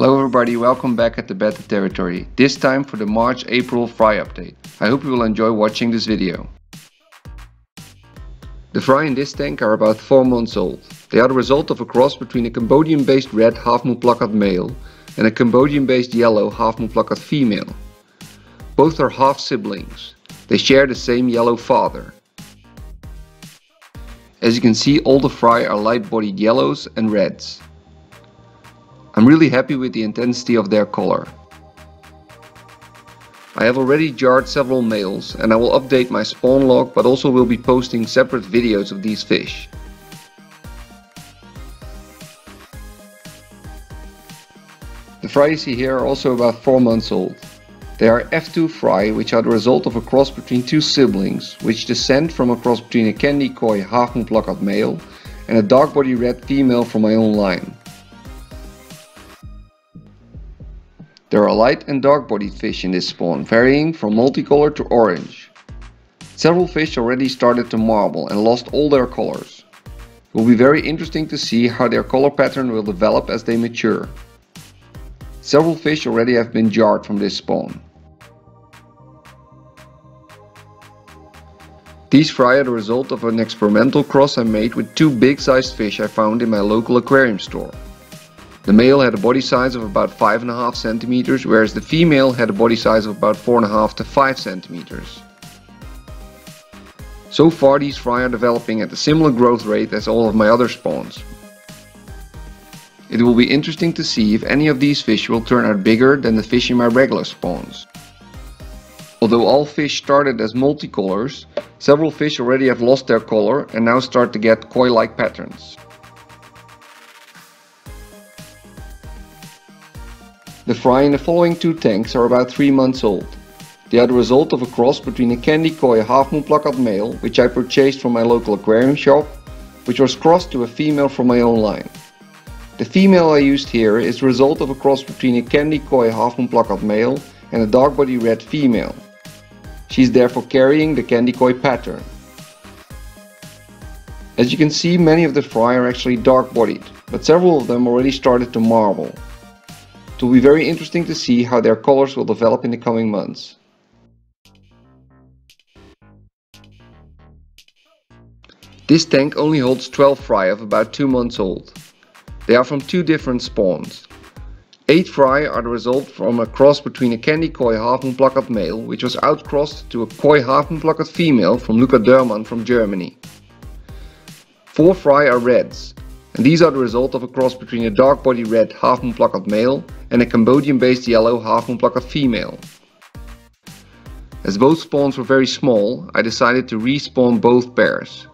Hello everybody, welcome back at the Betta territory, this time for the March-April fry update. I hope you will enjoy watching this video. The fry in this tank are about 4 months old. They are the result of a cross between a Cambodian-based red half moon plakat male and a Cambodian-based yellow half moon plakat female. Both are half siblings. They share the same yellow father. As you can see all the fry are light bodied yellows and reds. I'm really happy with the intensity of their color. I have already jarred several males and I will update my spawn log but also will be posting separate videos of these fish. The fry you see here are also about 4 months old. They are F2 fry which are the result of a cross between two siblings which descend from a cross between a candy koi plakat male and a dark body red female from my own line. There are light and dark bodied fish in this spawn, varying from multicolor to orange. Several fish already started to marble and lost all their colors. It will be very interesting to see how their color pattern will develop as they mature. Several fish already have been jarred from this spawn. These fry are the result of an experimental cross I made with two big sized fish I found in my local aquarium store. The male had a body size of about 5.5 centimeters, whereas the female had a body size of about 4.5 to 5 centimeters. So far these fry are developing at a similar growth rate as all of my other spawns. It will be interesting to see if any of these fish will turn out bigger than the fish in my regular spawns. Although all fish started as multicolors, several fish already have lost their color and now start to get koi-like patterns. The fry in the following two tanks are about 3 months old. They are the result of a cross between a candy koi half moon plakat male, which I purchased from my local aquarium shop, which was crossed to a female from my own line. The female I used here is the result of a cross between a candy koi half moon plakat male and a dark body red female. She is therefore carrying the candy koi pattern. As you can see many of the fry are actually dark bodied, but several of them already started to marble. It will be very interesting to see how their colors will develop in the coming months. This tank only holds 12 fry of about 2 months old. They are from two different spawns. 8 fry are the result from a cross between a candy koi plakat male which was outcrossed to a koi plakat female from Luca Derman from Germany. 4 fry are reds and these are the result of a cross between a dark body red plakat male and a Cambodian based yellow half moon plakat female. As both spawns were very small, I decided to respawn both pairs.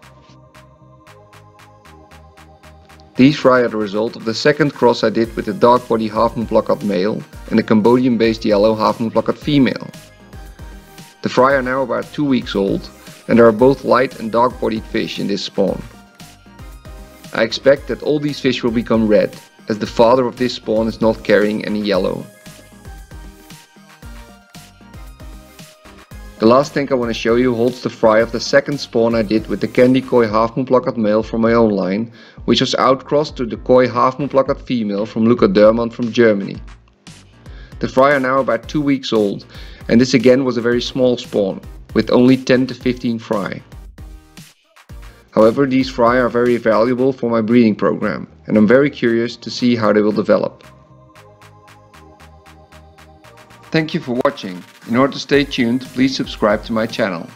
These fry are the result of the second cross I did with the dark body half moon plakat male and the Cambodian based yellow half moon plakat female. The fry are now about 2 weeks old and there are both light and dark bodied fish in this spawn. I expect that all these fish will become red, as the father of this spawn is not carrying any yellow. The last tank I want to show you holds the fry of the second spawn I did with the Candy Koi Half Moon Plakat male from my own line, which was outcrossed to the Koi Half Moon Plakat female from Luca Derman from Germany. The fry are now about 2 weeks old and this again was a very small spawn, with only 10 to 15 fry. However, these fry are very valuable for my breeding program and I'm very curious to see how they will develop. Thank you for watching. In order to stay tuned, please subscribe to my channel.